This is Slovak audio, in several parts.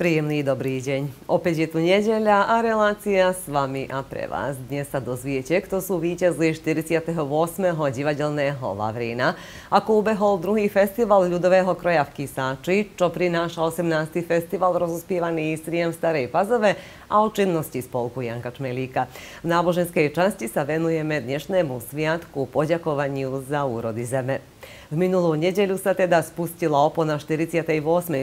Príjemný dobrý deň. Opäť je tu nedeľa a relácia s vami a pre vás. Dnes sa dozviete, kto sú víťazí 48. divadelného Lavrína, ako ubehol druhý festival ľudového kroja v Kisáči, čo prináša 18. festival rozospievaný Striem v Starej Pazove a o činnosti spolku Janka Čmelíka. V náboženskej časti sa venujeme dnešnému sviatku poďakovaniu za úrody zeme. V minulú nedeľu sa teda spustila opona 48.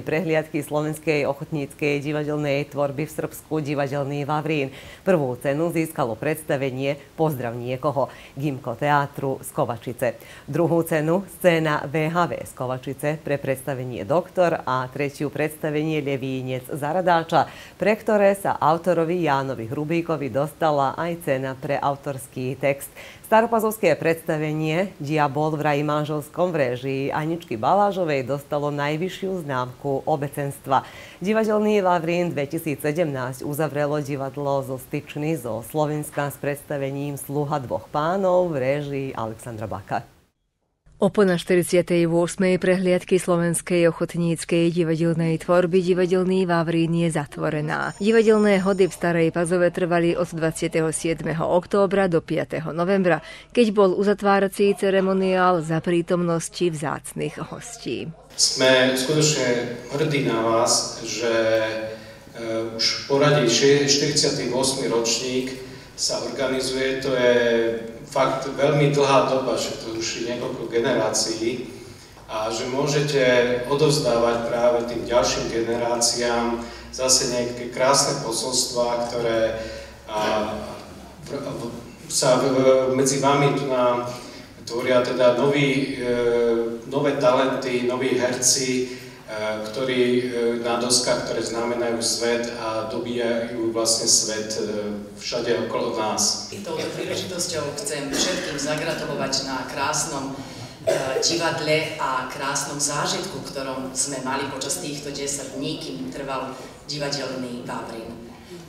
prehliadky Slovenskej ochotníckej divadelnej tvorby v Srbsku Divadelný Vavrín. Prvú cenu získalo predstavenie Pozdrav niekoho Gimko teátru z Kovačice. Druhú cenu scéna VHV z Kovačice pre predstavenie Doktor a tretiu predstavenie Levínec Zaradáča, pre ktoré sa autorovi Jánovi Hrubíkovi dostala aj cena pre autorský text. Staropazovské predstavenie Diabol v raji manželskom v režii Aničky Balážovej dostalo najvyššiu známku obecenstva. Divadelný Lavrín 2017 uzavrelo divadlo zo styčny zo Slovenska s predstavením Sluha dvoch pánov v režii Alexandra Baka. Opona 48. prehliadky slovenskej ochotníckej divadelnej tvorby Divadelný Vavrín je zatvorená. Divadelné hody v Starej Pazove trvali od 27. októbra do 5. novembra, keď bol uzatvárací ceremoniál za prítomnosti vzácnych hostí. Sme skutočne hrdí na vás, že uh, už poradí 48. ročník sa organizuje. To je fakt veľmi dlhá doba, že to už je niekoľko generácií a že môžete odovzdávať práve tým ďalším generáciám zase nejaké krásne posolstvá, ktoré a, sa medzi vami tu na, tvoria teda noví, e, nové talenty, noví herci, ktorí eh, na doskách, ktoré znamenajú svet a dobíjajú vlastne svet eh, všade okolo nás. Touto príležitosťou chcem všetkým zagratulovať na krásnom divadle a krásnom zážitku, ktorom sme mali počas týchto 10 dní, kým trval divadelný Vavrín.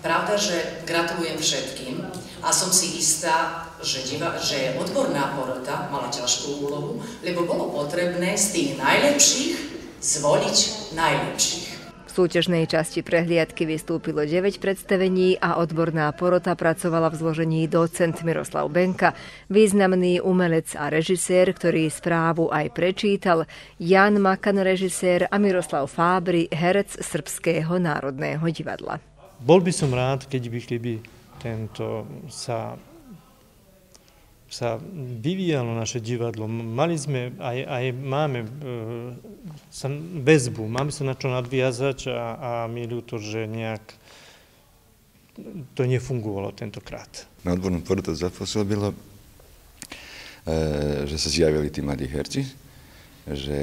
Pravda, že gratulujem všetkým a som si istá, že, diva, že odborná porota mala ťažkú úlohu, lebo bolo potrebné z tých najlepších zvoliť najlepších. V súťažnej časti prehliadky vystúpilo 9 predstavení a odborná porota pracovala v zložení docent Miroslav Benka, významný umelec a režisér, ktorý správu aj prečítal, Jan Makan, režisér a Miroslav Fábry, herec Srbského národného divadla. Bol by som rád, keď by, keby tento sa sa vyvíjalo naše divadlo. Mali sme, aj, aj máme e, sa väzbu, máme sa na čo nadviazať a, a mi ľúto, že nejak to nefungovalo tentokrát. Na odbornom porotu zapôsobilo, e, že sa zjavili tí mladí herci, že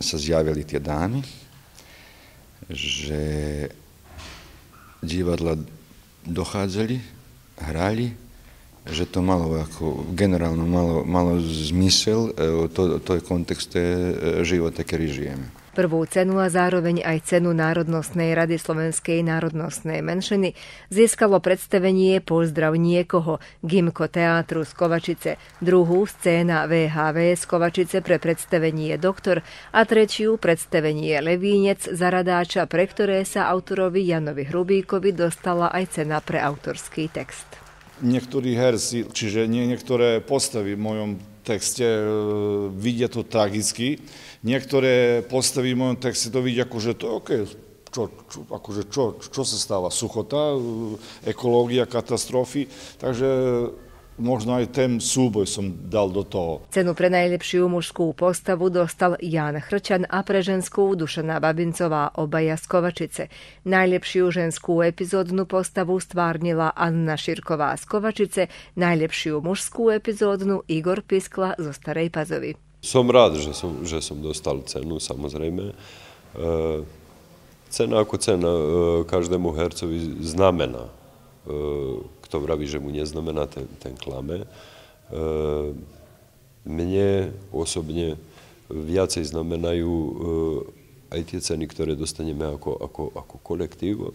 sa zjavili tie dámy, že divadla dochádzali, hrali, že to malo ako generálno malo, malo zmysel e, to, to je kontexte života, ktorý žijeme. Prvú cenu a zároveň aj cenu Národnostnej rady Slovenskej národnostnej menšiny získalo predstavenie Pozdrav niekoho Gimko teátru z Kovačice, druhú scéna VHV z Kovačice pre predstavenie Doktor a tretiu predstavenie Levínec Zaradáča, pre ktoré sa autorovi Janovi Hrubíkovi dostala aj cena pre autorský text niektorí herci, čiže nie, niektoré postavy v mojom texte e, vidia to tragicky, niektoré postavy v mojom texte to vidia ako, že to OK, čo, čo, akože čo, čo sa stáva? Suchota, e, ekológia, katastrofy, takže možda i tem suboj sam dal do to. Cenu pre najljepši u mušku postavu dostal Jana Hrćan, a pre žensku Dušana Babincova oba Jaskovačice. Najljepšiju u žensku epizodnu postavu stvarnila Anna Širkova Skovačice, najljepši u mušku epizodnu Igor Piskla za i Pazovi. Som rad, že sam, že sam dostal cenu, samo zreme. E, cena ako cena, e, každemu hercovi znamena. E, kto vraví, že mu neznamená, ten, ten klame. E, mne osobne viacej znamenajú e, aj tie ceny, ktoré dostaneme ako, ako, ako kolektív e,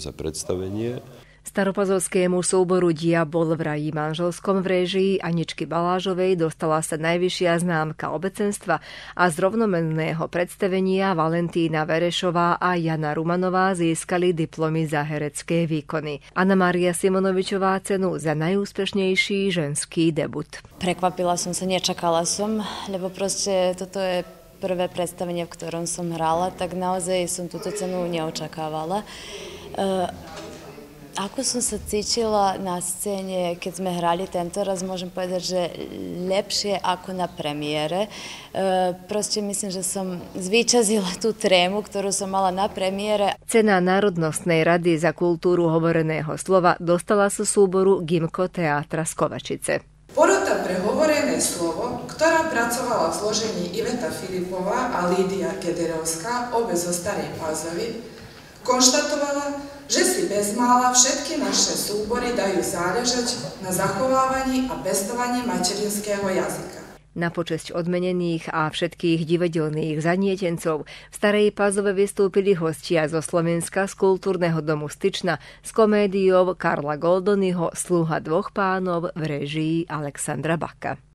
za predstavenie. Staropazovskému súboru Diabol v raji manželskom v režii Aničky Balážovej dostala sa najvyššia známka obecenstva a z rovnomenného predstavenia Valentína Verešová a Jana Rumanová získali diplomy za herecké výkony. Anna Maria Simonovičová cenu za najúspešnejší ženský debut. Prekvapila som sa, nečakala som, lebo proste toto je prvé predstavenie, v ktorom som hrala, tak naozaj som túto cenu neočakávala. Ako som sa cítila na scéne, keď sme hrali tento raz, môžem povedať, že lepšie ako na premiére. E, proste myslím, že som zvíťazila tú trému, ktorú som mala na premiére. Cena Národnostnej rady za kultúru hovoreného slova dostala sa súboru Gimko Teátra z Kovačice. Porota pre hovorené slovo, ktorá pracovala v zložení Iveta Filipová a Lídia Gederovská, obe zo Starej Pázovy, konštatovala, že si bezmála všetky naše súbory dajú záležať na zachovávaní a pestovaní materinského jazyka. Na počesť odmenených a všetkých divadelných zanietencov v Starej Pazove vystúpili hostia zo Slovenska z kultúrneho domu Styčna s komédiou Karla Goldonyho Sluha dvoch pánov v režii Alexandra Baka.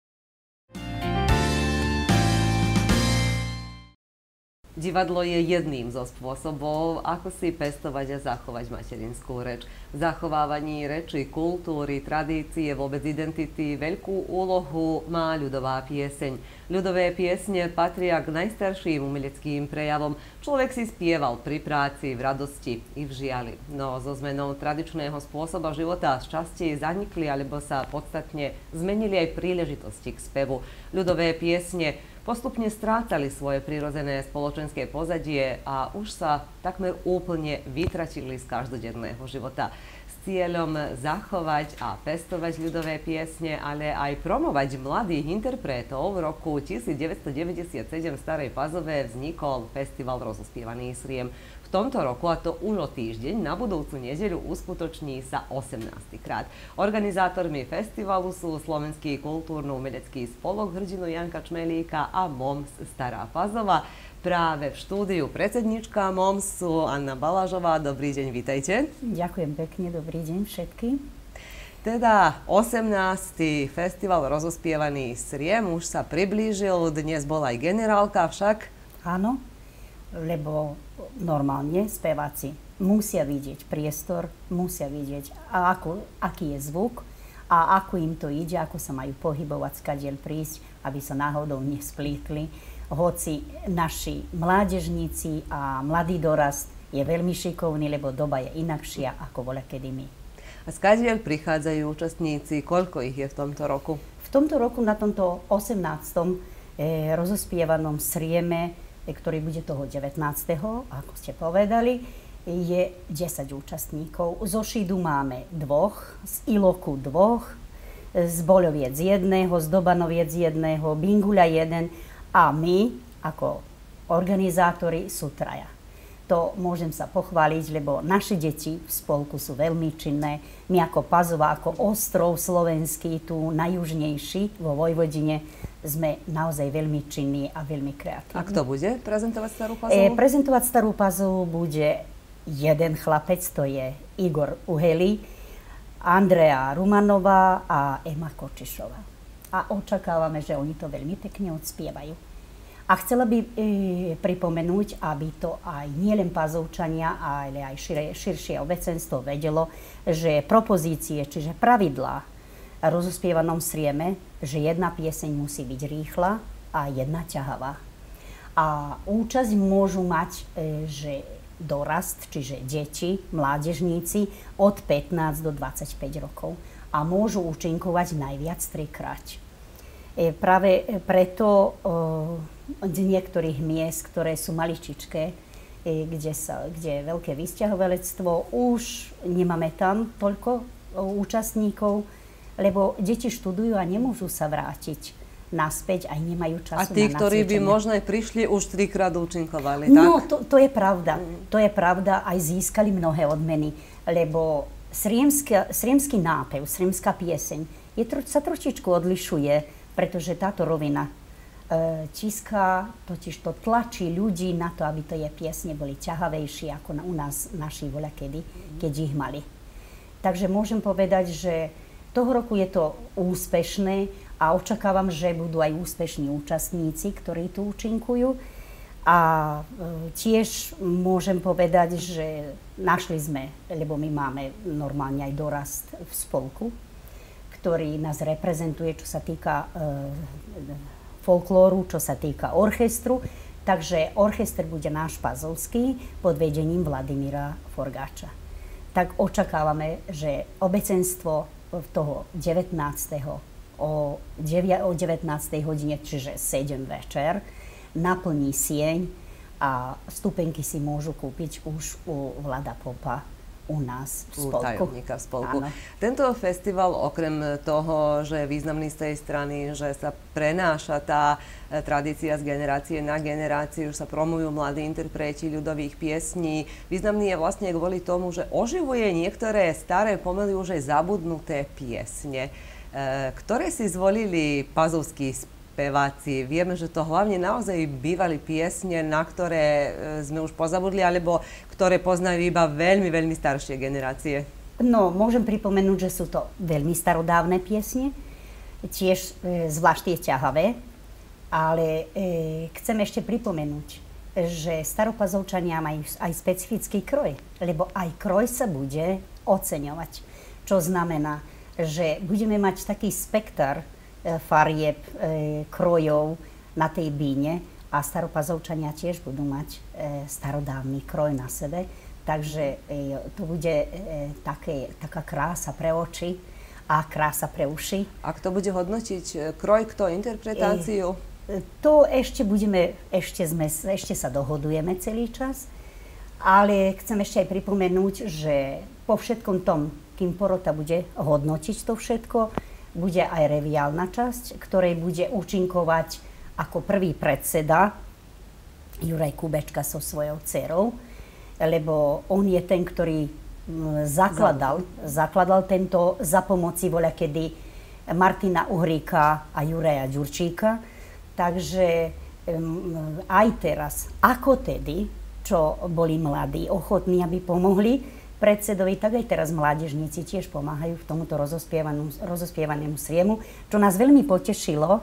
Divadlo je jedným zo spôsobov, ako si pestovať a zachovať materinskú reč. V zachovávaní reči, kultúry, tradície, vôbec identity veľkú úlohu má ľudová pieseň. Ľudové piesne patria k najstarším umeleckým prejavom. Človek si spieval pri práci, v radosti i v žiali. No so zmenou tradičného spôsoba života z časti zanikli alebo sa podstatne zmenili aj príležitosti k spevu. Ľudové piesne postupne strácali svoje prirodzené spoločenské pozadie a už sa takmer úplne vytratili z každodenného života. S cieľom zachovať a pestovať ľudové piesne, ale aj promovať mladých interpretov v roku 1997 v Starej Pazove vznikol festival rozospievaný sriem. V tomto roku, a to už o týždeň, na budúcu nedeľu uskutoční sa 18. krát. Organizátormi festivalu sú Slovenský kultúrno-umelecký spolok hrdinu Janka Čmelíka a MOMS Stará Pazova. Práve v štúdiu predsednička MOMSu Anna Balážová. Dobrý deň, vítajte. Ďakujem pekne, dobrý deň všetkým. Teda 18. festival rozospievaný Sriem už sa priblížil, dnes bola aj generálka však. Áno, lebo normálne speváci musia vidieť priestor, musia vidieť, ako, aký je zvuk a ako im to ide, ako sa majú pohybovať, skadiel prísť, aby sa náhodou nesplítli. Hoci naši mládežníci a mladý dorast je veľmi šikovný, lebo doba je inakšia ako voľa kedy my. A skadiel prichádzajú účastníci, koľko ich je v tomto roku? V tomto roku na tomto 18. Eh, rozospievanom Srieme ktorý bude toho 19. ako ste povedali, je 10 účastníkov. Zo Šidu máme dvoch, z Iloku dvoch, z Boľoviec jedného, z Dobanoviec jedného, Binguľa jeden a my ako organizátori sú traja to môžem sa pochváliť, lebo naše deti v spolku sú veľmi činné. My ako Pazova, ako ostrov slovenský, tu najjužnejší vo Vojvodine, sme naozaj veľmi činní a veľmi kreatívni. A kto bude prezentovať Starú Pazovu? E, prezentovať Starú Pazovu bude jeden chlapec, to je Igor Uheli, Andrea Rumanová a Ema Kočišová. A očakávame, že oni to veľmi pekne odspievajú. A chcela by e, pripomenúť, aby to aj nielen pazovčania, ale aj šir, širšie obecenstvo vedelo, že propozície, čiže pravidlá rozospievanom srieme, že jedna pieseň musí byť rýchla a jedna ťahavá. A účasť môžu mať, e, že dorast, čiže deti, mládežníci od 15 do 25 rokov a môžu účinkovať najviac trikrát. E, práve preto e, z niektorých miest, ktoré sú maličičké, e, kde, sa, kde je veľké vysťahovalectvo, už nemáme tam toľko účastníkov, lebo deti študujú a nemôžu sa vrátiť naspäť, aj nemajú času A tí, ktorí by možno aj prišli, už trikrát účinkovali, no, tak? No, to, to je pravda. Mm. To je pravda, aj získali mnohé odmeny, lebo sriemský nápev, sriemská pieseň je, sa trošičku odlišuje, pretože táto rovina e, totiž to tlačí ľudí na to, aby to je piesne boli ťahavejšie ako na, u nás naši voľakedy, keď ich mali. Takže môžem povedať, že toho roku je to úspešné a očakávam, že budú aj úspešní účastníci, ktorí tu účinkujú. A e, tiež môžem povedať, že našli sme, lebo my máme normálne aj dorast v spolku, ktorý nás reprezentuje, čo sa týka e, folklóru, čo sa týka orchestru. Takže orchester bude náš pazovský pod vedením Vladimíra Forgáča. Tak očakávame, že obecenstvo toho 19. o, 9, o 19. hodine, čiže 7 večer, naplní sieň a stupenky si môžu kúpiť už u Vlada Popa u nás v spolku. U tajomníka spolku. Áno. Tento festival okrem toho, že je významný z tej strany, že sa prenáša tá e, tradícia z generácie na generáciu, sa promujú mladí interpreti ľudových piesní, významný je vlastne kvôli tomu, že oživuje niektoré staré, pomaly už aj zabudnuté piesne, e, ktoré si zvolili pazovskí speváci. Vieme, že to hlavne naozaj bývali piesne, na ktoré e, sme už pozabudli, alebo ktoré poznajú iba veľmi, veľmi staršie generácie. No, môžem pripomenúť, že sú to veľmi starodávne piesne, tiež e, zvlášť tie ťahavé, ale e, chcem ešte pripomenúť, že staropazovčania majú aj specifický kroj, lebo aj kroj sa bude oceňovať. Čo znamená, že budeme mať taký spektr E, farieb, e, krojov na tej bíne a staropazovčania tiež budú mať e, starodávny kroj na sebe. Takže to bude také, taká krása pre oči a krása pre uši. A kto bude hodnotiť kroj, kto interpretáciu? To ešte budeme, ešte, sme, ešte sa dohodujeme celý čas, ale chcem ešte aj pripomenúť, že po všetkom tom, kým porota bude hodnotiť to všetko, bude aj reviálna časť, ktorej bude účinkovať ako prvý predseda Juraj Kubečka so svojou dcerou, lebo on je ten, ktorý zakladal, zakladal tento za pomoci voľa kedy Martina Uhríka a Juraja Ďurčíka. Takže aj teraz, ako tedy, čo boli mladí, ochotní, aby pomohli, predsedovi, tak aj teraz mládežníci tiež pomáhajú v tomuto rozospievanému sviemu, čo nás veľmi potešilo,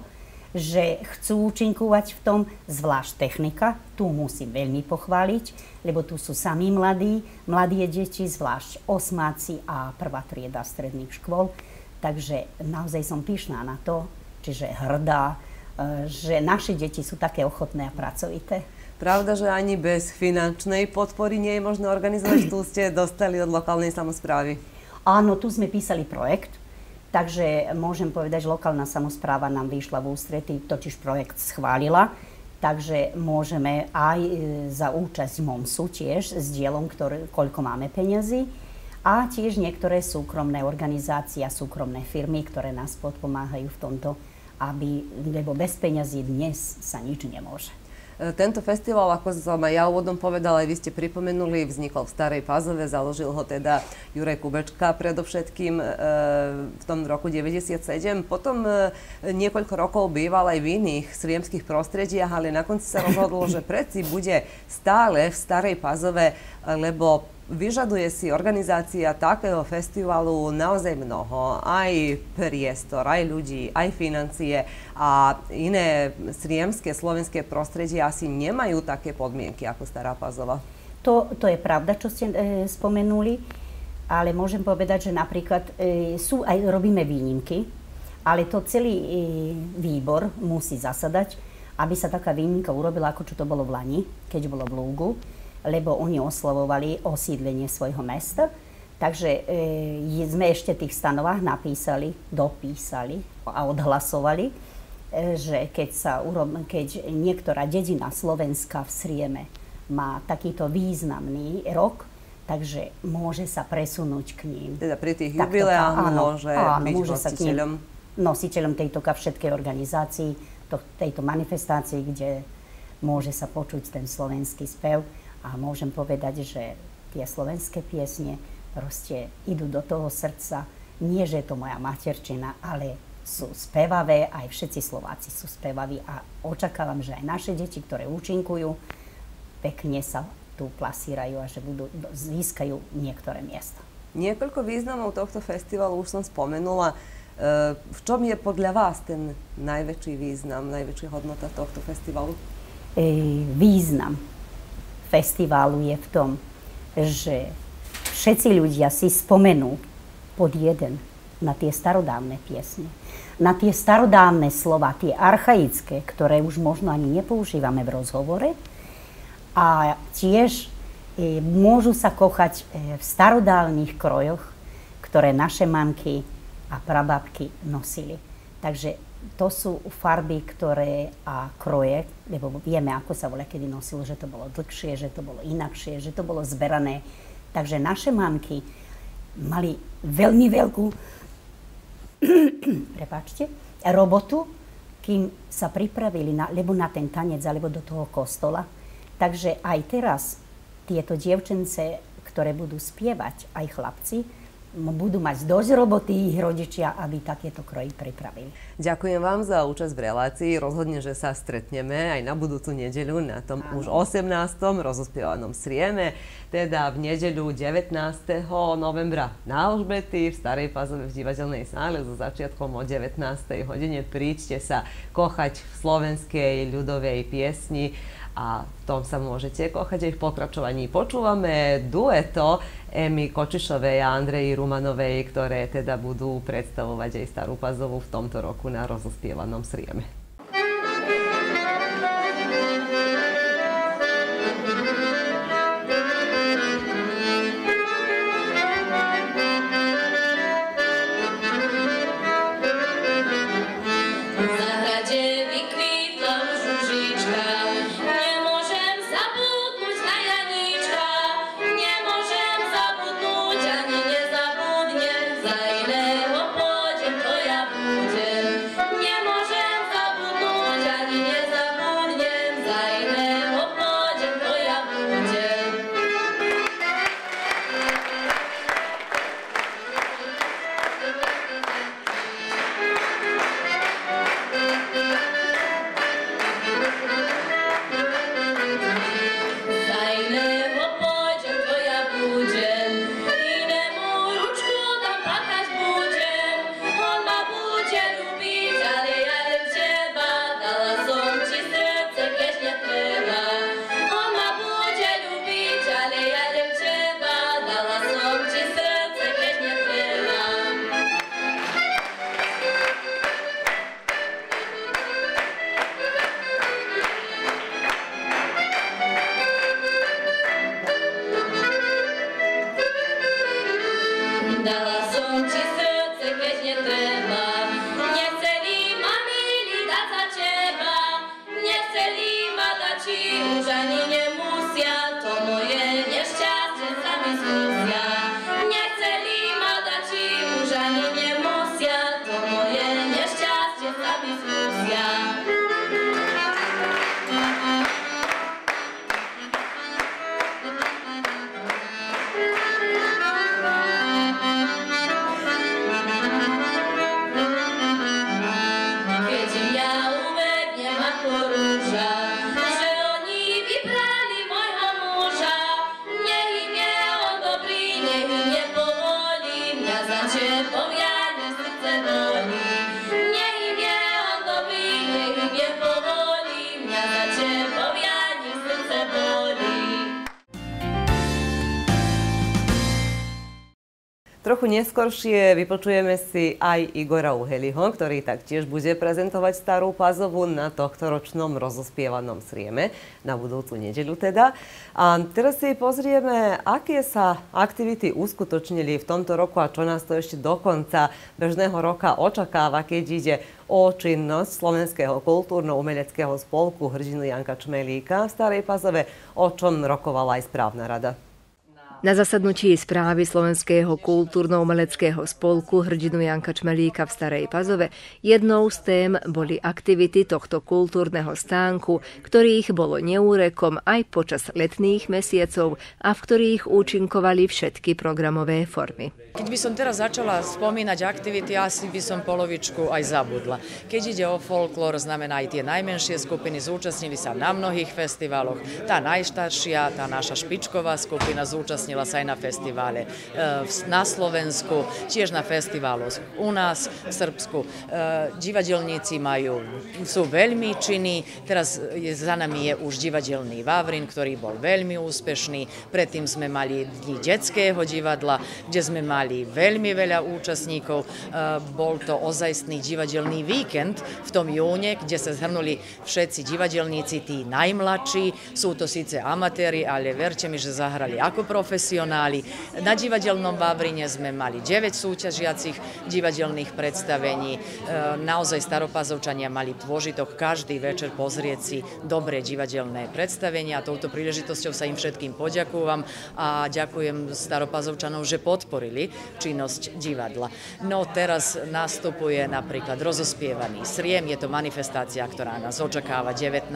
že chcú účinkovať v tom, zvlášť technika, tu musím veľmi pochváliť, lebo tu sú sami mladí, mladí deti, zvlášť osmáci a prvá trieda stredných škôl. Takže naozaj som pyšná na to, čiže hrdá, e, že naše deti sú také ochotné a pracovité. Pravda, že ani bez finančnej podpory nie je možné organizovať. Tu ste dostali od lokálnej samozprávy. Áno, tu sme písali projekt, takže môžem povedať, že lokálna samozpráva nám vyšla v ústretí, totiž projekt schválila. Takže môžeme aj e, za účasť MOMSu tiež s dielom, ktorý, koľko máme peniazy. A tiež niektoré súkromné organizácie a súkromné firmy, ktoré nás podpomáhajú v tomto, aby, lebo bez peňazí dnes sa nič nemôže. E, tento festival, ako som aj ja úvodom povedala, aj vy ste pripomenuli, vznikol v Starej Pazove, založil ho teda Juraj Kubečka predovšetkým e, v tom roku 97. Potom e, niekoľko rokov býval aj v iných sriemských prostrediach, ale na konci sa rozhodlo, že predsi bude stále v Starej Pazove, lebo vyžaduje si organizácia takého festivalu naozaj mnoho. Aj priestor, aj ľudí, aj financie a iné sriemské, slovenské prostredie asi nemajú také podmienky ako Stará Pazova. To, to je pravda, čo ste e, spomenuli, ale môžem povedať, že napríklad e, sú aj robíme výnimky, ale to celý e, výbor musí zasadať, aby sa taká výnimka urobila, ako čo to bolo v Lani, keď bolo v Lúgu lebo oni oslavovali osídlenie svojho mesta. Takže e, sme ešte v tých stanovách napísali, dopísali a odhlasovali, e, že keď, sa urob, keď niektorá dedina Slovenska v Srieme má takýto významný rok, takže môže sa presunúť k ním. Teda pri tých jubileách môže áno, byť môže nositeľom? Sa k ním, nositeľom tejto všetkej organizácii, to, tejto manifestácii, kde môže sa počuť ten slovenský spev. A môžem povedať, že tie slovenské piesne proste idú do toho srdca. Nie, že je to moja materčina, ale sú spevavé, aj všetci Slováci sú spevaví a očakávam, že aj naše deti, ktoré účinkujú, pekne sa tu plasírajú a že budú, získajú niektoré miesta. Niekoľko významov tohto festivalu už som spomenula. E, v čom je podľa vás ten najväčší význam, najväčšia hodnota tohto festivalu? Význam festivalu je v tom, že všetci ľudia si spomenú pod jeden na tie starodávne piesne. Na tie starodávne slova, tie archaické, ktoré už možno ani nepoužívame v rozhovore. A tiež e, môžu sa kochať e, v starodávnych krojoch, ktoré naše mamky a prababky nosili. Takže to sú farby, ktoré a kroje, lebo vieme, ako sa voľa kedy nosilo, že to bolo dlhšie, že to bolo inakšie, že to bolo zberané. Takže naše mamky mali veľmi veľkú prepáčte, robotu, kým sa pripravili na, lebo na ten tanec, alebo do toho kostola. Takže aj teraz tieto dievčence, ktoré budú spievať, aj chlapci, budú mať dosť roboty ich rodičia, aby takéto kroji pripravili. Ďakujem vám za účasť v relácii. Rozhodne, že sa stretneme aj na budúcu nedeľu na tom Áno. už 18. rozospievanom Srieme, teda v nedeľu 19. novembra na Alžbety v Starej Pazove v divadelnej sále so začiatkom o 19. hodine. Príďte sa kochať v slovenskej ľudovej piesni a v tom sa môžete kochať aj v pokračovaní. Počúvame dueto Emy Kočišovej a Andreji Rumanovej, ktoré teda budú predstavovať aj Starú Pazovu v tomto roku na rozospievanom Srieme. Trochu neskôršie vypočujeme si aj Igora Uheliho, ktorý taktiež bude prezentovať Starú Pazovu na tohto ročnom rozospievanom Srieme, na budúcu nedeľu teda. A teraz si pozrieme, aké sa aktivity uskutočnili v tomto roku a čo nás to ešte do konca bežného roka očakáva, keď ide o činnosť Slovenského kultúrno-umeleckého spolku Hržinu Janka Čmelíka v Starej Pazove, o čom rokovala aj správna rada. Na zasadnutí správy Slovenského kultúrno-umeleckého spolku hrdinu Janka Čmelíka v Starej Pazove jednou z tém boli aktivity tohto kultúrneho stánku, ktorých bolo neúrekom aj počas letných mesiacov a v ktorých účinkovali všetky programové formy. Keď by som teraz začala spomínať aktivity, asi by som polovičku aj zabudla. Keď ide o folklór, znamená aj tie najmenšie skupiny, zúčastnili sa na mnohých festivaloch. Tá najstaršia, tá naša špičková skupina zúčastnila zúčastnila sa aj na festivale na Slovensku, tiež na festivalu u nás v Srbsku. Divadelníci majú, sú veľmi činní, teraz je, za nami je už divadelný Vavrin, ktorý bol veľmi úspešný. Predtým sme mali dni detského divadla, kde sme mali veľmi veľa účastníkov. Bol to ozajstný divadelný víkend v tom júne, kde sa zhrnuli všetci divadelníci, tí najmladší. Sú to síce amatéri, ale verte mi, že zahrali ako profesionáli. Na divadelnom Vavrine sme mali 9 súťažiacich divadelných predstavení. E, naozaj staropazovčania mali dôžitok každý večer pozrieť si dobré divadelné predstavenia touto príležitosťou sa im všetkým poďakúvam a ďakujem staropazovčanov, že podporili činnosť divadla. No teraz nastupuje napríklad rozospievaný Sriem, je to manifestácia, ktorá nás očakáva 19.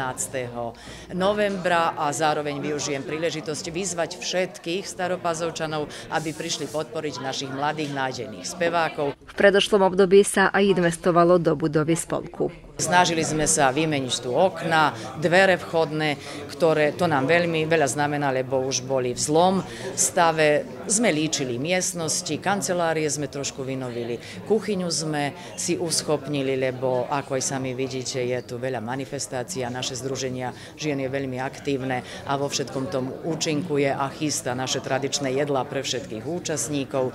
novembra a zároveň využijem príležitosť vyzvať všetkých staropazovčanov, aby prišli podporiť našich mladých nádejných spevákov. V predošlom období sa aj investovalo do budovy spolku. Snažili sme sa vymeniť tu okna, dvere vchodné, ktoré to nám veľmi veľa znamená, lebo už boli v zlom stave. Sme líčili miestnosti, kancelárie sme trošku vynovili, kuchyňu sme si uschopnili, lebo ako aj sami vidíte, je tu veľa manifestácií a naše združenia žien je veľmi aktívne a vo všetkom tom účinkuje a chystá naše tradičné jedlá pre všetkých účastníkov. E,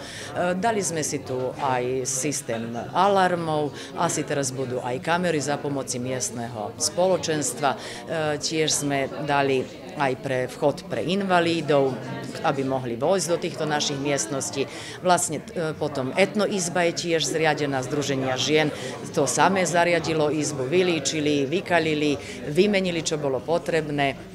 dali sme si tu aj systém alarmov, asi teraz budú aj kamery za pomoci miestneho spoločenstva. E, tiež sme dali aj pre vchod pre invalídov, aby mohli vojsť do týchto našich miestností. Vlastne e, potom etnoizba je tiež zriadená, Združenia žien to samé zariadilo izbu, vylíčili, vykalili, vymenili, čo bolo potrebné.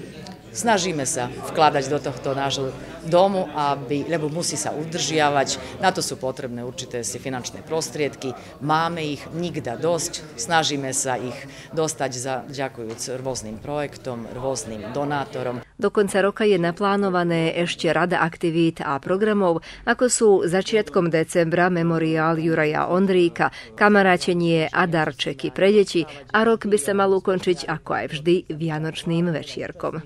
Snažíme sa vkladať do tohto nášho domu, aby, lebo musí sa udržiavať. Na to sú potrebné určité si finančné prostriedky. Máme ich nikda dosť. Snažíme sa ich dostať za, ďakujúc rôznym projektom, rôznym donátorom. Do konca roka je naplánované ešte rada aktivít a programov, ako sú začiatkom decembra memoriál Juraja Ondríka, kamarátenie a darčeky pre deti a rok by sa mal ukončiť ako aj vždy Vianočným večierkom.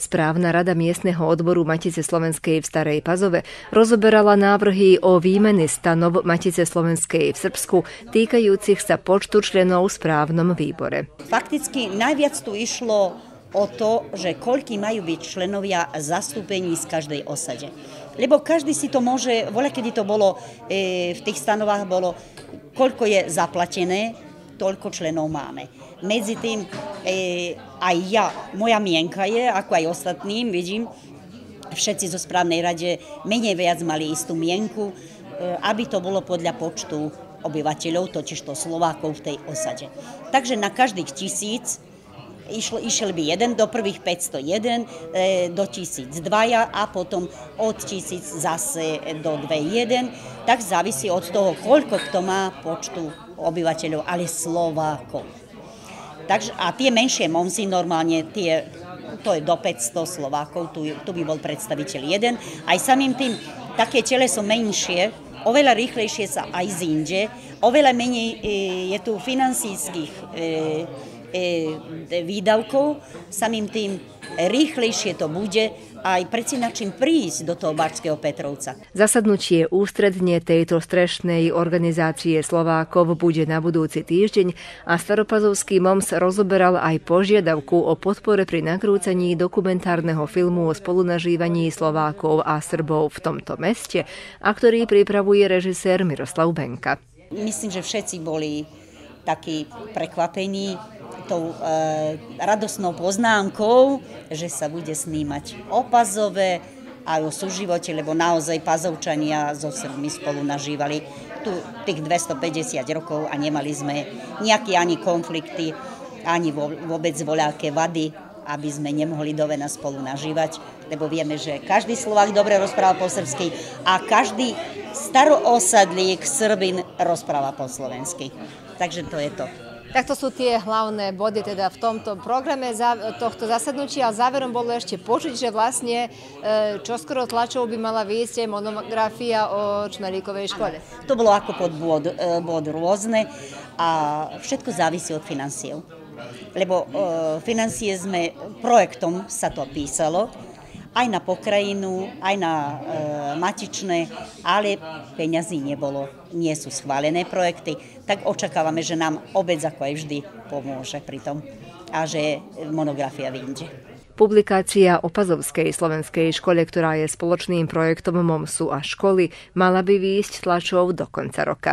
Správna rada miestneho odboru Matice Slovenskej v Starej Pazove rozoberala návrhy o výmeny stanov Matice Slovenskej v Srbsku týkajúcich sa počtu členov v správnom výbore. Fakticky najviac tu išlo o to, že koľky majú byť členovia zastúpení z každej osade. Lebo každý si to môže, voľa kedy to bolo, e, v tých stanovách bolo, koľko je zaplatené, toľko členov máme. Medzi tým e, aj ja, moja mienka je, ako aj ostatným, vidím, všetci zo správnej rade menej viac mali istú mienku, e, aby to bolo podľa počtu obyvateľov, totiž to Slovákov v tej osade. Takže na každých tisíc išlo, išiel by jeden do prvých 501, e, do tisíc dvaja a potom od tisíc zase do 21. Tak závisí od toho, koľko kto má počtu obyvateľov, ale Slovákov. Takže, a tie menšie monzy normálne, tie, to je do 500 Slovákov, tu, tu by bol predstaviteľ jeden. Aj samým tým, také tele sú menšie, oveľa rýchlejšie sa aj zinde, oveľa menej e, je tu finansijských e, e, výdavkov, samým tým rýchlejšie to bude aj predsi na čím prísť do toho Barského Petrovca. Zasadnutie ústredne tejto strešnej organizácie Slovákov bude na budúci týždeň a Staropazovský MOMS rozoberal aj požiadavku o podpore pri nakrúcaní dokumentárneho filmu o spolunažívaní Slovákov a Srbov v tomto meste, a ktorý pripravuje režisér Miroslav Benka. Myslím, že všetci boli takí prekvapení tou e, radosnou poznámkou, že sa bude snímať o Pazove a o súživote, lebo naozaj Pazovčania so Srbmi spolu nažívali tu tých 250 rokov a nemali sme nejaké ani konflikty, ani vôbec voľaké vady, aby sme nemohli do Vena spolu nažívať, lebo vieme, že každý Slovák dobre rozpráva po srbsky a každý staroosadlík Srbin rozpráva po slovensky. Takže to je to. Tak to sú tie hlavné body teda v tomto programe tohto zasadnutia. A záverom bolo ešte počuť, že vlastne e, čoskoro tlačov by mala výjsť monografia o Čmelíkovej škole. To bolo ako pod bod, e, bod rôzne a všetko závisí od financií. lebo financie sme, projektom sa to písalo, aj na pokrajinu, aj na e, matičné, ale peňazí nebolo. Nie sú schválené projekty, tak očakávame, že nám obec ako aj vždy pomôže pri tom a že monografia vyjde. Publikácia o Pazovskej slovenskej škole, ktorá je spoločným projektom MOMSu a školy, mala by výjsť tlačov do konca roka.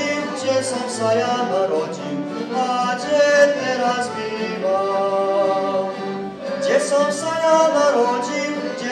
sam sa ja narodzim, a gdzie teraz biwam? Gdzie sam sa ja narodzim, gdzie?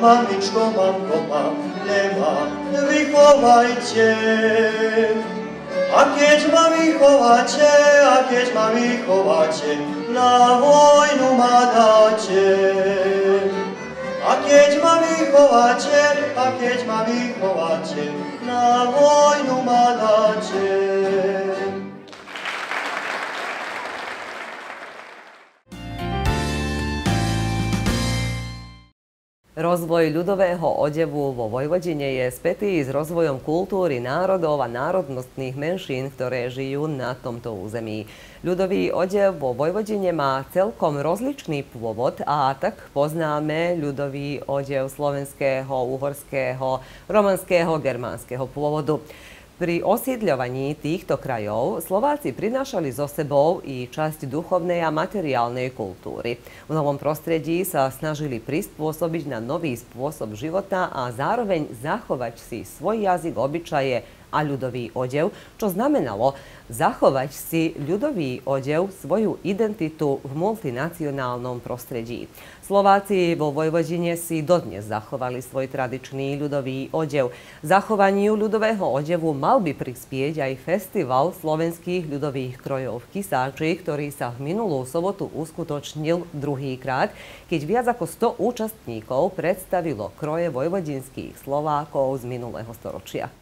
mamičko, mamko, mám lemha, vychovajte. A keď ma vychováte, a keď ma vychováte, na vojnu ma dáte. A keď ma vychováte, a keď ma vychováte, na vojnu ma dáte. Rozvoj ľudového odevu vo Vojvodine je spätý s rozvojom kultúry národov a národnostných menšín, ktoré žijú na tomto území. Ľudový odev vo Vojvodine má celkom rozličný pôvod a tak poznáme ľudový odev slovenského, uhorského, romanského, germánskeho pôvodu. Pri osídľovaní týchto krajov Slováci prinášali so sebou i časť duchovnej a materiálnej kultúry. V novom prostredí sa snažili prispôsobiť na nový spôsob života a zároveň zachovať si svoj jazyk, obyčaje a ľudový odev, čo znamenalo zachovať si ľudový odev, svoju identitu v multinacionálnom prostredí. Slováci vo Vojvodine si dodnes zachovali svoj tradičný ľudový odev. Zachovaniu ľudového odevu mal by prispieť aj festival slovenských ľudových krojov v Kisáči, ktorý sa v minulú sobotu uskutočnil druhýkrát, keď viac ako 100 účastníkov predstavilo kroje vojvodinských Slovákov z minulého storočia.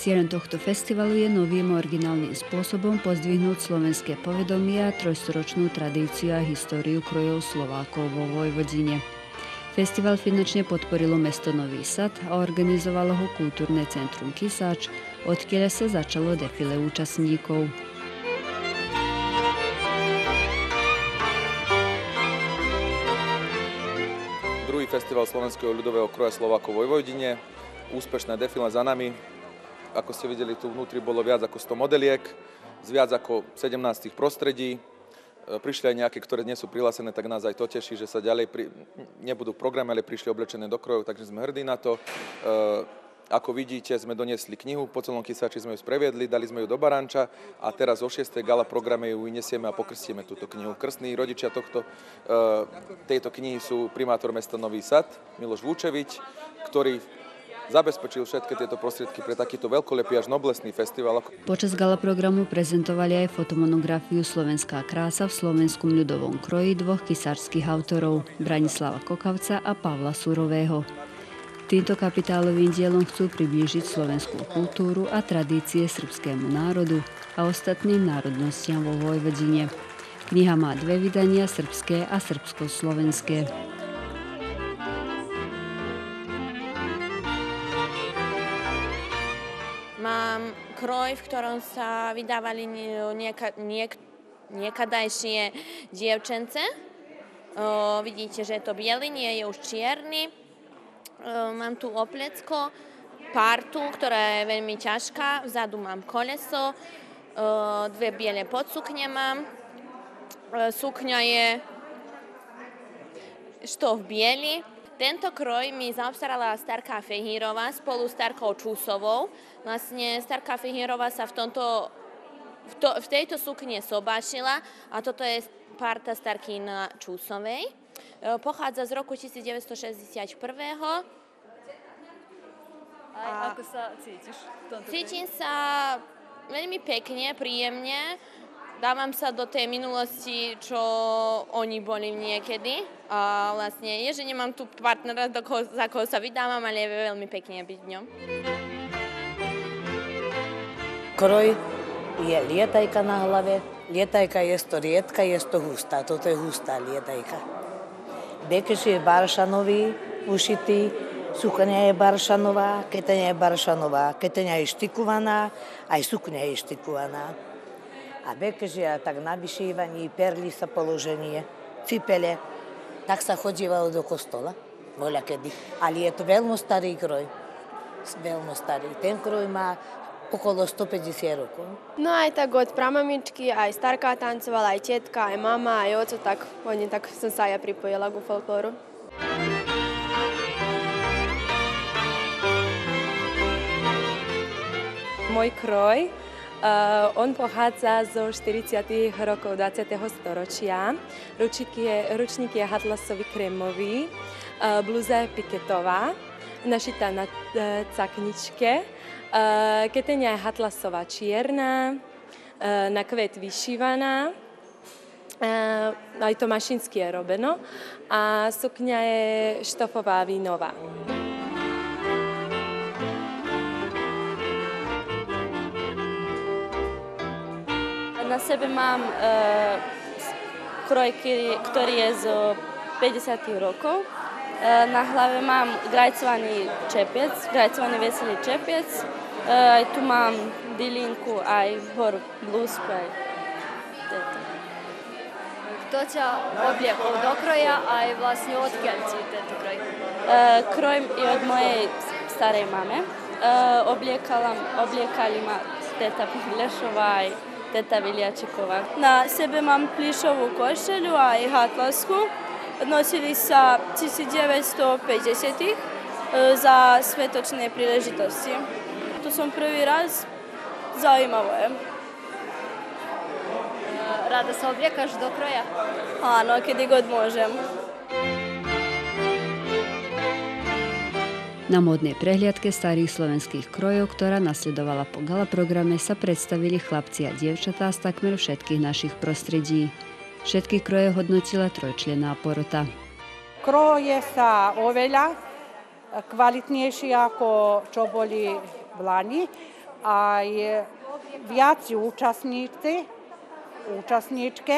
Cieľom tohto festivalu je novým originálnym spôsobom pozdvihnúť slovenské povedomie a trojstoročnú tradíciu a históriu krojov Slovákov vo Vojvodine. Festival finančne podporilo mesto Nový Sad a organizovalo ho kultúrne centrum Kisáč, odkiaľ sa začalo defile účastníkov. Druhý festival Slovenského ľudového kroja Slovákov vo Vojvodine. Úspešné defile za nami. Ako ste videli, tu vnútri bolo viac ako 100 modeliek z viac ako 17 prostredí. E, prišli aj nejaké, ktoré nie sú prihlásené, tak nás aj to teší, že sa ďalej pri, nebudú v programe, ale prišli oblečené do krojov, takže sme hrdí na to. E, ako vidíte, sme doniesli knihu, po celom kysáči sme ju spreviedli, dali sme ju do Baranča a teraz o 6. gala programe ju vyniesieme a pokrstíme túto knihu. Krstní rodičia tohto, e, tejto knihy sú primátor mesta Nový Sad, Miloš Vúčevič, ktorý zabezpečil všetky tieto prostriedky pre takýto veľkolepý až noblesný festival. Počas gala programu prezentovali aj fotomonografiu Slovenská krása v slovenskom ľudovom kroji dvoch kisárskych autorov Branislava Kokavca a Pavla Surového. Týmto kapitálovým dielom chcú priblížiť slovenskú kultúru a tradície srbskému národu a ostatným národnostiam vo Vojvodine. Kniha má dve vydania, srbské a srbsko-slovenské. Kroj, v ktorom sa vydávali nieka, niek, niekadajšie dievčence. O, vidíte, že je to biely, nie je už čierny. O, mám tu oplecko, partu, ktorá je veľmi ťažká. Vzadu mám koleso, o, dve biele podsukne mám. Sukňa je štov biely. Tento kroj mi zaobstarala Starka Fehírova spolu s Starkou Čúsovou. Vlastne Starka Fehírova sa v, tomto, v, to, v tejto sukne sobášila a toto je parta Starkina Čúsovej. E, pochádza z roku 1961. A ako sa cítiš? Cítim sa veľmi pekne, príjemne dávam sa do tej minulosti, čo oni boli niekedy. A vlastne je, že nemám tu partnera, za koho sa vydávam, ale je veľmi pekne byť v ňom. Kroj je lietajka na hlave. Lietajka je to riedka, je to hustá. Toto je hustá lietajka. Bekeš je baršanový, ušitý, sukňa je baršanová, keteňa je baršanová, keteňa je štikovaná, aj sukňa je štikovaná a bekežia, tak na vyšívaní, perly sa položenie, cipele. Tak sa chodívalo do kostola, voľa kedy. Ale je to veľmi starý kroj. Veľmi starý. Ten kroj má okolo 150 rokov. No aj tak od pramamičky, aj starka tancovala, aj tetka, aj mama, aj oco, tak oni tak som sa ja pripojila ku folklóru. Môj kroj Uh, on pochádza zo 40. rokov 20. storočia. Ručník je, ručník je hatlasový krémový, uh, bluza je piketová, našitá na uh, cakničke. Uh, keteňa je hatlasová čierna, uh, na kvet vyšívaná. Uh, aj to mašinsky je robeno. A sukňa je štofová vínová. Na sebe mám e, kroj, ktorý je z 50 rokov. E, na hlave mám grajcovaný čepec, grajcovaný veselý čepec. E, aj tu mám dilinku, aj hor blue spray. Kto ťa obliekol do kroja aj vlastne odkiaľ si tento kroj? E, kroj je od mojej starej mame. E, obliekala, obliekali ma teta Lešová aj teta Viljačikova. Na sebe mám plišovú košelju, a i hatlasku. Nosili sa 1950-ih e, za svetočne priležitosti. To som prvi raz, zaujímavé je. Rada sa objekaš do kroja? Áno, kedy god môžem. Na módnej prehliadke starých slovenských krojov, ktorá nasledovala po gala programe, sa predstavili chlapci a dievčatá z takmer všetkých našich prostredí. Všetky kroje hodnotila trojčlená porota. Kroje sa oveľa kvalitnejšie ako čo boli v Lani. aj viac účastníci, účastníčke,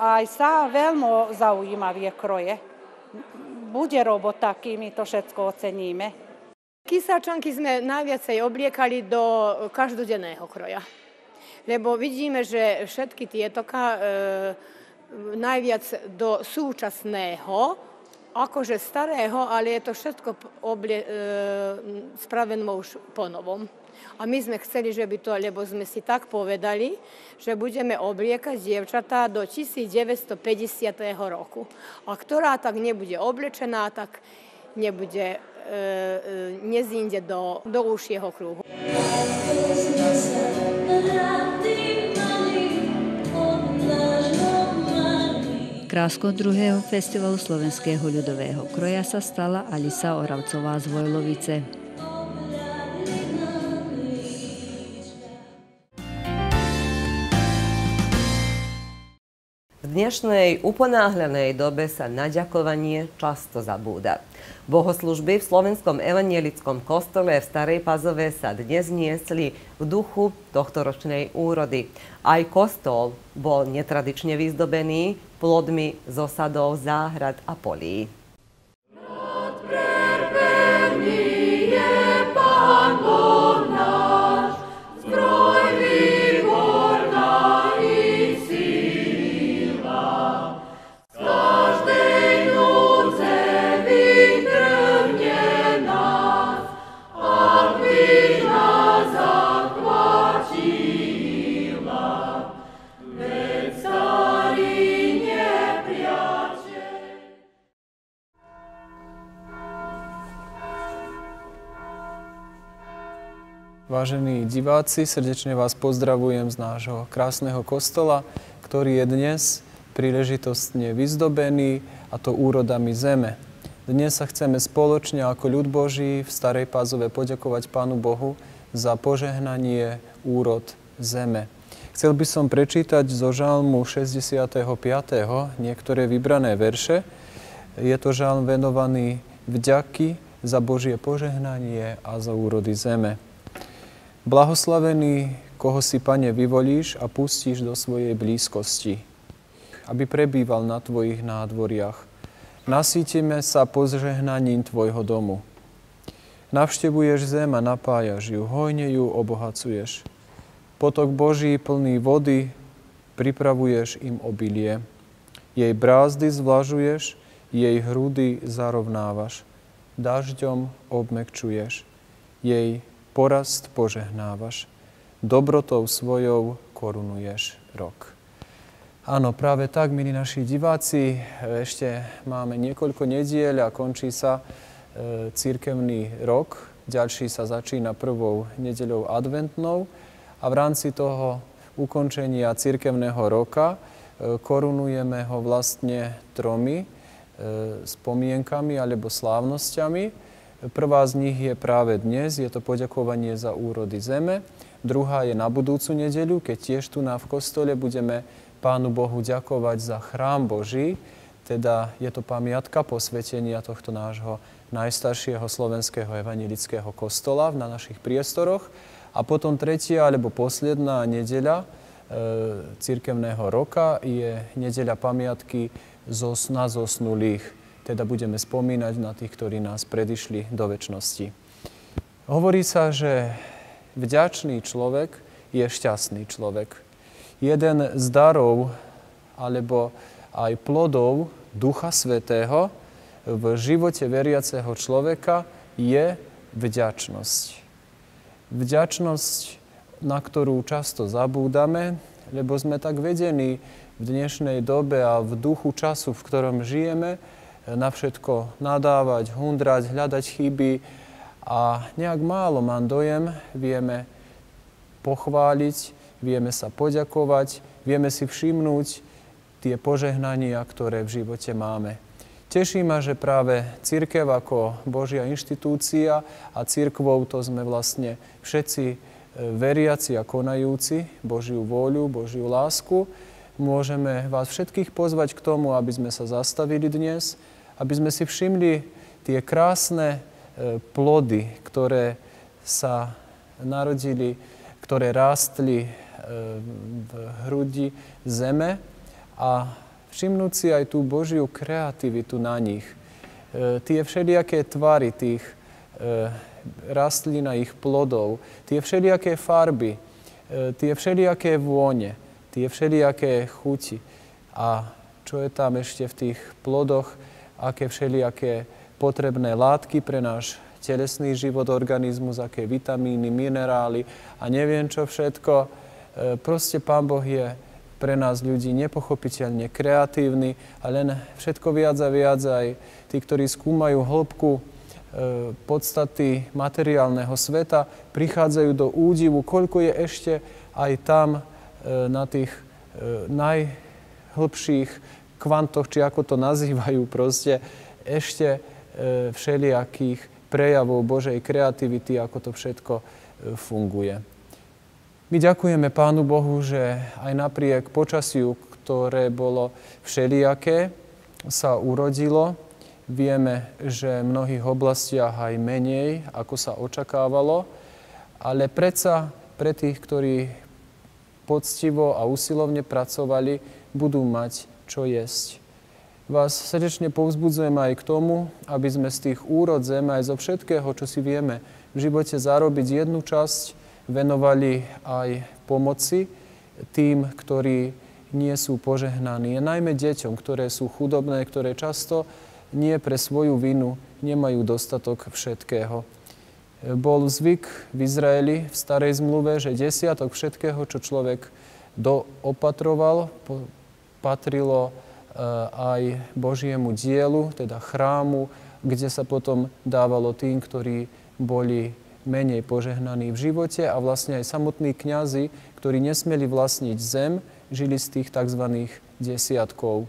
aj sa veľmi zaujímavé kroje. Bude robota, kým my to všetko oceníme. Kysačanky sme najviacej obliekali do každodenného kroja. Lebo vidíme, že všetky tieto e, najviac do súčasného, akože starého, ale je to všetko oblie, e, spravené už po novom. A my sme chceli, že by to, lebo sme si tak povedali, že budeme obliekať dievčatá do 1950. roku. A ktorá tak nebude oblečená, tak nebude, e, e, nezíde do, do užšieho kruhu. Kráskou druhého festivalu slovenského ľudového kroja sa stala Alisa Oravcová z Vojlovice. V dnešnej uponáhľanej dobe sa na ďakovanie často zabúda. Bohoslužby v slovenskom evanielickom kostole v Starej Pazove sa dnes niesli v duchu tohtoročnej úrody. Aj kostol bol netradične vyzdobený plodmi z osadov, záhrad a polí. Vážení diváci, srdečne vás pozdravujem z nášho krásneho kostola, ktorý je dnes príležitostne vyzdobený, a to úrodami zeme. Dnes sa chceme spoločne ako ľud Boží v Starej Pázove poďakovať Pánu Bohu za požehnanie úrod zeme. Chcel by som prečítať zo žalmu 65. niektoré vybrané verše. Je to žalm venovaný vďaky za Božie požehnanie a za úrody zeme. Blahoslavený, koho si, Pane, vyvolíš a pustíš do svojej blízkosti, aby prebýval na Tvojich nádvoriach. Nasítime sa požehnaním Tvojho domu. Navštevuješ zem a napájaš ju, hojne ju obohacuješ. Potok Boží plný vody, pripravuješ im obilie. Jej brázdy zvlažuješ, jej hrudy zarovnávaš. Dažďom obmekčuješ. Jej porast požehnávaš, dobrotou svojou korunuješ rok. Áno, práve tak, milí naši diváci, ešte máme niekoľko nediel a končí sa e, církevný rok. Ďalší sa začína prvou nedeľou adventnou a v rámci toho ukončenia církevného roka e, korunujeme ho vlastne tromi e, spomienkami alebo slávnosťami. Prvá z nich je práve dnes, je to poďakovanie za úrody zeme. Druhá je na budúcu nedeľu, keď tiež tu na v kostole budeme Pánu Bohu ďakovať za chrám Boží, teda je to pamiatka posvetenia tohto nášho najstaršieho slovenského evangelického kostola na našich priestoroch. A potom tretia alebo posledná nedeľa e, cirkevného roka je nedeľa pamiatky na zosnulých teda budeme spomínať na tých, ktorí nás predišli do väčšnosti. Hovorí sa, že vďačný človek je šťastný človek. Jeden z darov alebo aj plodov Ducha Svetého v živote veriaceho človeka je vďačnosť. Vďačnosť, na ktorú často zabúdame, lebo sme tak vedení v dnešnej dobe a v duchu času, v ktorom žijeme, na všetko nadávať, hundrať, hľadať chyby a nejak málo mám dojem, vieme pochváliť, vieme sa poďakovať, vieme si všimnúť tie požehnania, ktoré v živote máme. Teší ma, že práve církev ako Božia inštitúcia a církvou to sme vlastne všetci e, veriaci a konajúci Božiu vôľu, Božiu lásku. Môžeme vás všetkých pozvať k tomu, aby sme sa zastavili dnes, aby sme si všimli tie krásne e, plody, ktoré sa narodili, ktoré rástli v hrudi zeme a všimnúť si aj tú Božiu kreativitu na nich. Tie všelijaké tvary tých rastlín ich plodov, tie všelijaké farby, tie všelijaké vône, tie všelijaké chuti. A čo je tam ešte v tých plodoch, aké všelijaké potrebné látky pre náš telesný život, organizmus, aké vitamíny, minerály a neviem čo všetko. E, proste Pán Boh je pre nás ľudí nepochopiteľne kreatívny a len všetko viac a viac aj tí, ktorí skúmajú hĺbku e, podstaty materiálneho sveta, prichádzajú do údivu, koľko je ešte aj tam e, na tých najhlbších kvantoch, či ako to nazývajú proste, ešte všelijakých prejavov Božej kreativity, ako to všetko e, funguje. My ďakujeme Pánu Bohu, že aj napriek počasiu, ktoré bolo všelijaké, sa urodilo. Vieme, že v mnohých oblastiach aj menej, ako sa očakávalo, ale predsa pre tých, ktorí poctivo a usilovne pracovali, budú mať čo jesť vás srdečne povzbudzujem aj k tomu, aby sme z tých úrod zeme, aj zo všetkého, čo si vieme v živote zarobiť jednu časť, venovali aj pomoci tým, ktorí nie sú požehnaní. Najmä deťom, ktoré sú chudobné, ktoré často nie pre svoju vinu nemajú dostatok všetkého. Bol zvyk v Izraeli v starej zmluve, že desiatok všetkého, čo človek doopatroval, patrilo Eh, aj Božiemu dielu, teda chrámu, kde sa potom dávalo tým, ktorí boli menej požehnaní v živote a vlastne aj samotní kňazi, ktorí nesmeli vlastniť zem, žili z tých tzv. desiatkov.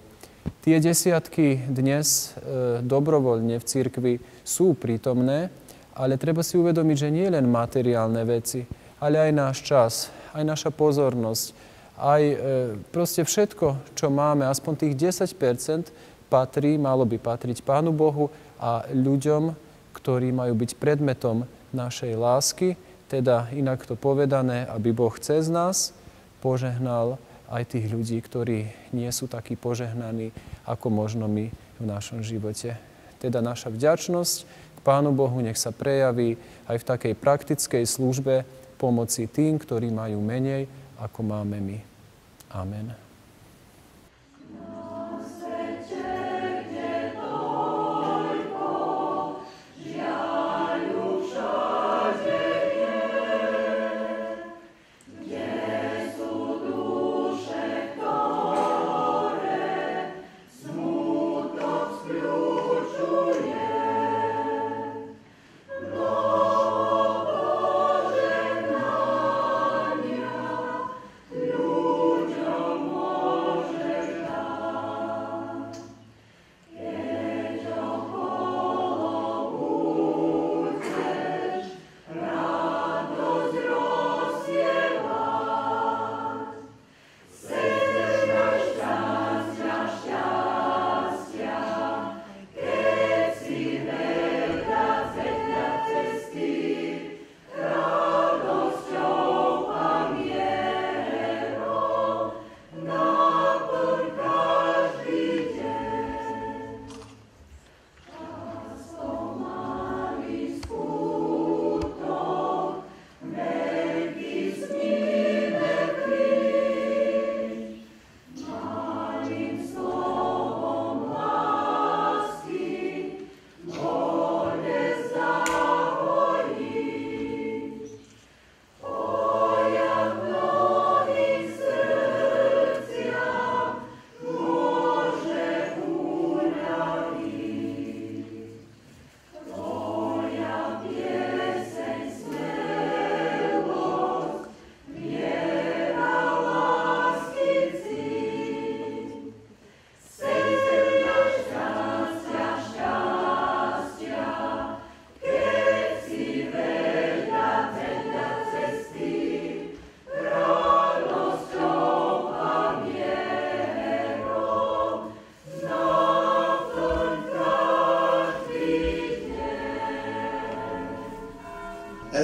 Tie desiatky dnes e, dobrovoľne v cirkvi sú prítomné, ale treba si uvedomiť, že nie len materiálne veci, ale aj náš čas, aj naša pozornosť, aj e, proste všetko, čo máme, aspoň tých 10% patrí, malo by patriť Pánu Bohu a ľuďom, ktorí majú byť predmetom našej lásky, teda inak to povedané, aby Boh cez nás požehnal aj tých ľudí, ktorí nie sú takí požehnaní, ako možno my v našom živote. Teda naša vďačnosť k Pánu Bohu nech sa prejaví aj v takej praktickej službe pomoci tým, ktorí majú menej, ako máme my. Amen.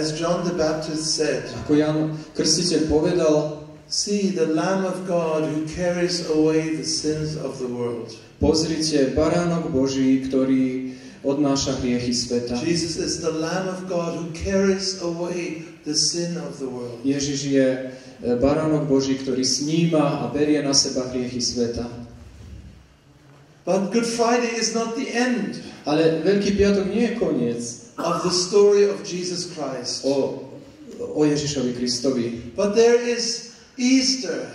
As John the Baptist said, Ako Jan Krstiteľ povedal, See the Lamb of God who carries away the sins of the world. pozrite, baránok Boží, ktorý odnáša hriechy sveta. Jesus is the Lamb of God who carries away the sin of the world. Ježiš je e, baránok Boží, ktorý sníma a berie na seba hriechy sveta. But Good Friday is not the end Ale Veľký piatok nie je koniec of the story of Jesus Christ. o, o Ježišovi Kristovi. But there is Easter.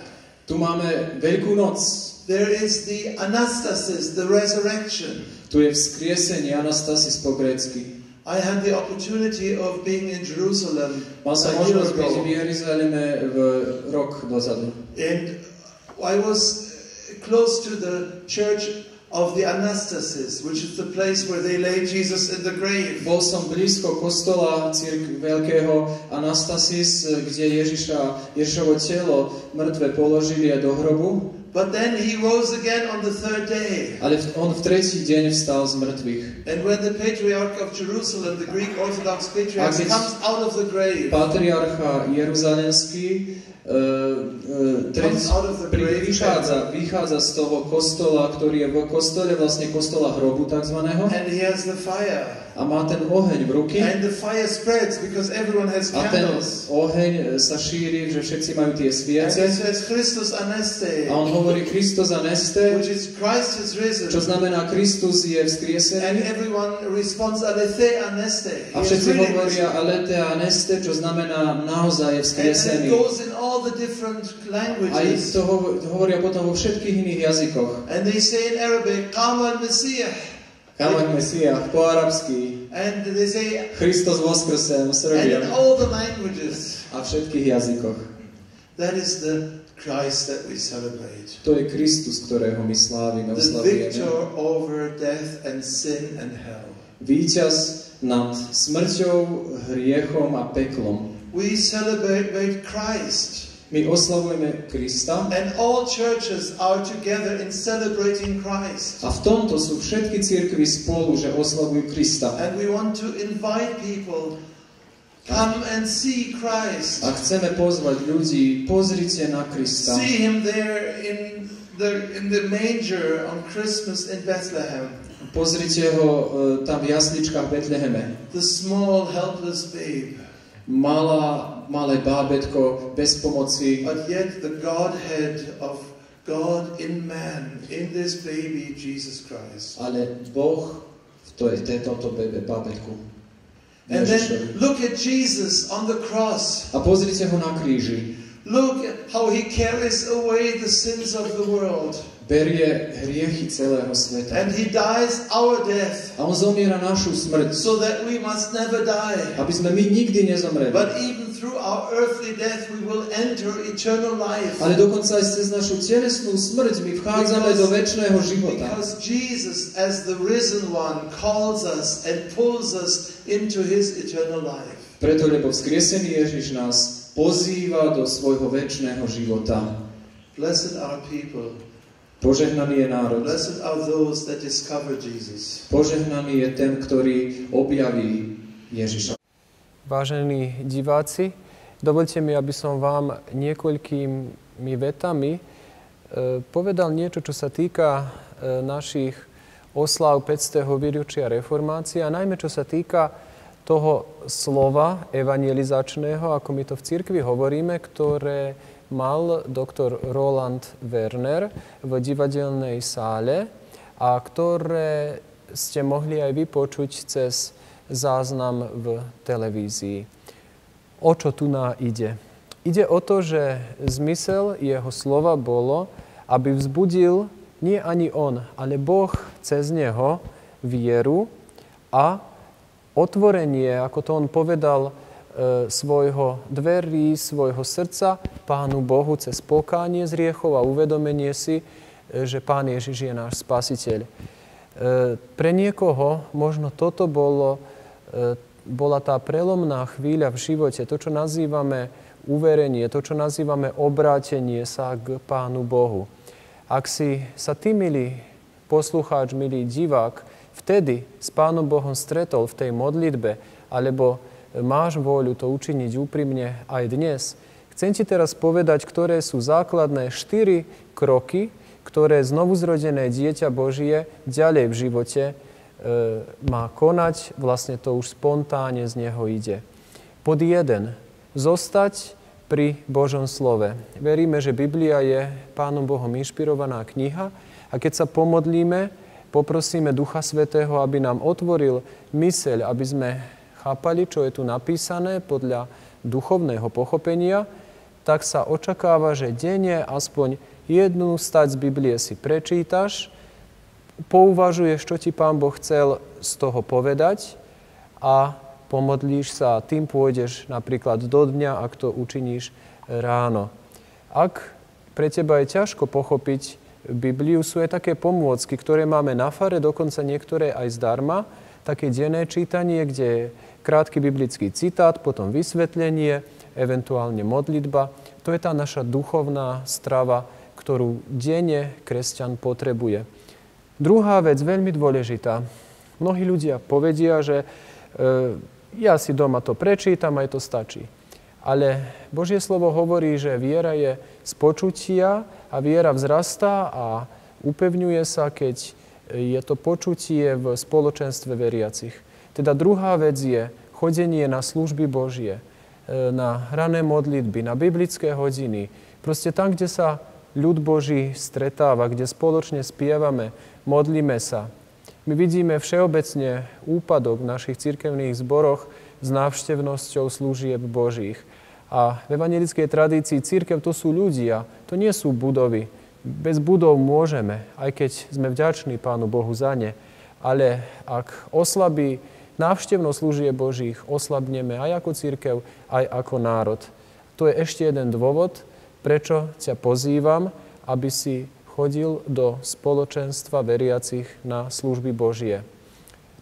Tu máme Veľkú noc. There is the Anastasis, the resurrection. Tu je vzkriesenie Anastasis po grécky. I had the opportunity of being in Jerusalem Mal som možnosť byť v. Jeruzaleme v rok dozadu. And I was close to the church of the Anastasis, which is the place where they lay Jesus in the grave. Bol som blízko kostola círk veľkého Anastasis, kde Ježiša, Ježišovo telo mŕtve položili do hrobu, But then he rose again on the third day. ale on v tretí deň vstal z mŕtvych. And when the patriarch of Jerusalem, the Greek Orthodox patriarch, comes out of the grave, Patriarcha Jeruzalemský the pri, grave vychádza, vychádza z toho kostola, ktorý je v kostole, vlastne kostola hrobu takzvaného, and he has the fire. a má ten oheň v ruky. And the fire spreads because everyone has A ten candles. oheň sa šíri, že všetci majú tie And sviece. he says, Christus aneste, A on hovorí Kristus a neste, which is Christ is risen. čo znamená Kristus je And vzkriesený. everyone responds, alete aneste. A všetci hovoria alete a neste, čo znamená naozaj je And, and vzkriesený. it goes in all the different languages. to hovor- hovoria potom vo všetkých iných jazykoch. And they say in Arabic, Qama al-Masih. Kamak Mesiach, po arabsky, And they say, Christos voskrsen, and v Srbiom in all the languages. a všetkých jazykoch. That is the Christ that we celebrate. To je Kristus, ktorého my slávime, The oslavujeme. victor over death and sin and hell. Víťaz nad smrťou, hriechom a peklom. We celebrate Christ. My oslavujeme Krista And all churches are together in celebrating Christ. a v tomto sú všetky cirkvy spolu, že oslavujú Krista. And we want to invite people, come and see Christ. A chceme pozvať ľudí, pozrite na Krista. See him there in the, in the manger on Christmas in Bethlehem. Pozrite ho e, tam v jasličkách v Betleheme. The small, helpless babe. Malá, malé bábetko bez pomoci, But yet the Godhead of God in man, in this baby, Jesus Christ. ale Boh v to je tento bebe, bábetku. And then look at Jesus on the cross. A pozrite ho na kríži. Look how he carries away the sins of the world. Berie hriechy celého sveta. And he dies our death A on zomiera našu smrť, so that we must never die. aby sme my nikdy nezomreli. But even through our earthly death, we will enter eternal life. Ale dokonca aj cez našu telesnú smrť my vchádzame do väčšného života. Because Jesus, as the risen one, calls us and pulls us into his eternal life. Preto, lebo vzkriesený Ježiš nás pozýva do svojho väčšného života. Blessed are people. Požehnaný je národ. Blessed are those that discover Jesus. Požehnaný je ten, ktorý objaví Ježiša. Vážení diváci, dovolte mi, aby som vám niekoľkými vetami e, povedal niečo, čo sa týka e, našich oslav 500. výročia reformácie a najmä čo sa týka toho slova evangelizačného, ako my to v cirkvi hovoríme, ktoré mal doktor Roland Werner v divadelnej sále a ktoré ste mohli aj vypočuť cez záznam v televízii. O čo tu na ide? Ide o to, že zmysel jeho slova bolo, aby vzbudil nie ani on, ale Boh cez neho vieru a otvorenie, ako to on povedal, svojho dverí, svojho srdca Pánu Bohu cez pokánie z riechov a uvedomenie si, e, že Pán Ježiš je náš Spasiteľ. E, Pre niekoho možno toto bolo, e, bola tá prelomná chvíľa v živote, to, čo nazývame uverenie, to, čo nazývame obrátenie sa k Pánu Bohu. Ak si sa ty, milý poslucháč, milý divák, vtedy s Pánom Bohom stretol v tej modlitbe, alebo máš vôľu to učiniť úprimne aj dnes, chcem ti teraz povedať, ktoré sú základné štyri kroky, ktoré znovuzrodené dieťa Božie ďalej v živote e, má konať, vlastne to už spontánne z neho ide. Pod jeden, zostať pri Božom slove. Veríme, že Biblia je Pánom Bohom inšpirovaná kniha a keď sa pomodlíme, poprosíme Ducha Svetého, aby nám otvoril myseľ, aby sme chápali, čo je tu napísané podľa duchovného pochopenia, tak sa očakáva, že denne aspoň jednu stať z Biblie si prečítaš, pouvažuješ, čo ti Pán Boh chcel z toho povedať a pomodlíš sa tým pôjdeš napríklad do dňa, ak to učiníš ráno. Ak pre teba je ťažko pochopiť Bibliu, sú aj také pomôcky, ktoré máme na fare, dokonca niektoré aj zdarma, také denné čítanie, kde je krátky biblický citát, potom vysvetlenie, eventuálne modlitba. To je tá naša duchovná strava, ktorú denne kresťan potrebuje. Druhá vec, veľmi dôležitá. Mnohí ľudia povedia, že e, ja si doma to prečítam, aj to stačí. Ale Božie slovo hovorí, že viera je z počutia a viera vzrastá a upevňuje sa, keď je to počutie v spoločenstve veriacich. Teda druhá vec je chodenie na služby Božie, e, na rané modlitby, na biblické hodiny. Proste tam, kde sa ľud Boží stretáva, kde spoločne spievame, modlíme sa, my vidíme všeobecne úpadok v našich cirkevných zboroch s návštevnosťou služieb Božích. A v evangelickej tradícii církev to sú ľudia, to nie sú budovy. Bez budov môžeme, aj keď sme vďační Pánu Bohu za ne. Ale ak oslabí návštevnosť služieb Božích, oslabneme aj ako církev, aj ako národ. To je ešte jeden dôvod, prečo ťa pozývam, aby si chodil do spoločenstva veriacich na služby Božie.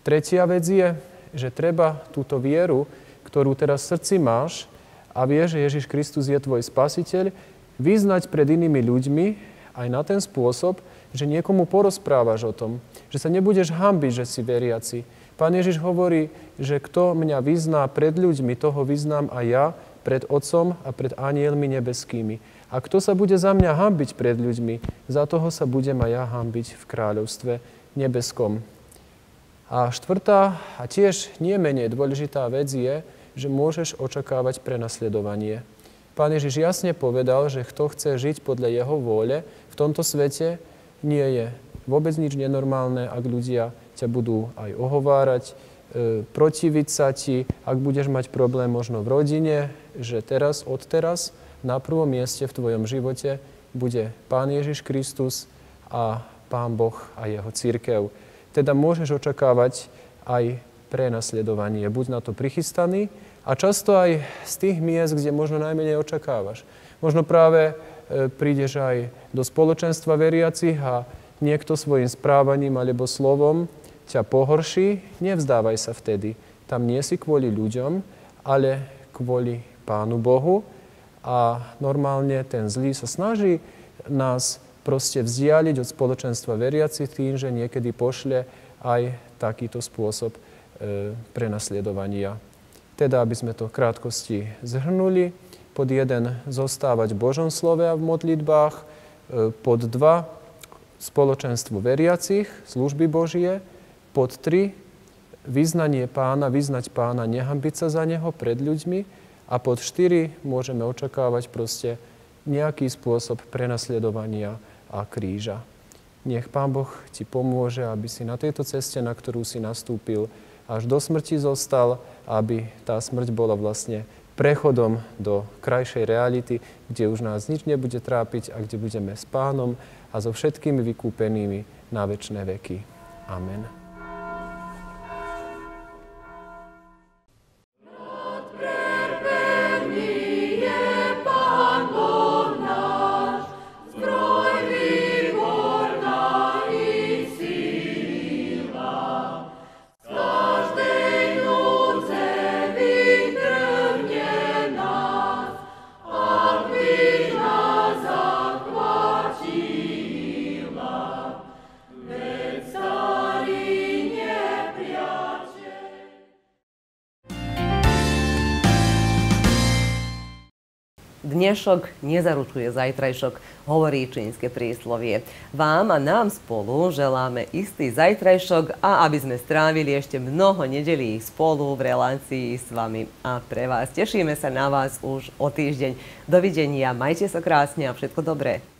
Tretia vec je, že treba túto vieru, ktorú teraz v srdci máš a vieš, že Ježiš Kristus je tvoj spasiteľ, vyznať pred inými ľuďmi aj na ten spôsob, že niekomu porozprávaš o tom, že sa nebudeš hambiť, že si veriaci. Pán Ježiš hovorí, že kto mňa vyzná pred ľuďmi, toho vyznám aj ja pred Otcom a pred anielmi nebeskými. A kto sa bude za mňa hambiť pred ľuďmi, za toho sa budem aj ja hambiť v kráľovstve nebeskom. A štvrtá a tiež nie menej dôležitá vec je, že môžeš očakávať prenasledovanie. Pán Ježiš jasne povedal, že kto chce žiť podľa jeho vôle v tomto svete, nie je vôbec nič nenormálne, ak ľudia ťa budú aj ohovárať, e, protiviť sa ti, ak budeš mať problém možno v rodine, že teraz, od teraz na prvom mieste v tvojom živote bude Pán Ježiš Kristus a Pán Boh a jeho církev. Teda môžeš očakávať aj prenasledovanie. Buď na to prichystaný a často aj z tých miest, kde možno najmenej očakávaš. Možno práve prídeš aj do spoločenstva veriacich a niekto svojim správaním alebo slovom ťa pohorší, nevzdávaj sa vtedy. Tam nie si kvôli ľuďom, ale kvôli Pánu Bohu a normálne ten zlý sa snaží nás proste vzdialiť od spoločenstva veriacich tým, že niekedy pošle aj takýto spôsob e, prenasledovania. Teda, aby sme to v krátkosti zhrnuli, pod jeden zostávať v Božom slove a v modlitbách, e, pod dva spoločenstvo veriacich, služby Božie, pod tri vyznanie pána, vyznať pána, nehambiť sa za neho pred ľuďmi, a pod štyri môžeme očakávať proste nejaký spôsob prenasledovania a kríža. Nech Pán Boh ti pomôže, aby si na tejto ceste, na ktorú si nastúpil, až do smrti zostal, aby tá smrť bola vlastne prechodom do krajšej reality, kde už nás nič nebude trápiť a kde budeme s Pánom a so všetkými vykúpenými na väčšie veky. Amen. Dnešok nezaručuje zajtrajšok, hovorí čínske príslovie. Vám a nám spolu želáme istý zajtrajšok a aby sme strávili ešte mnoho nedelí spolu v relácii s vami a pre vás. Tešíme sa na vás už o týždeň. Dovidenia, majte sa krásne a všetko dobré.